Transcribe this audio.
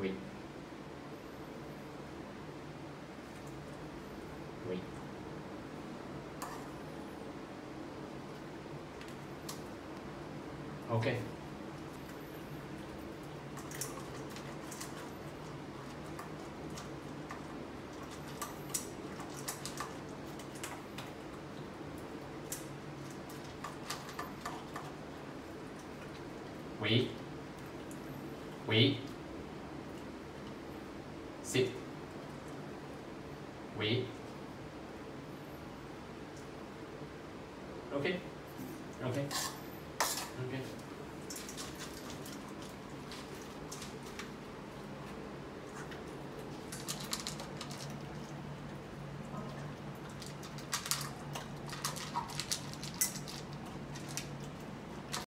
wait wait okay wait wait sit, wait, okay, okay.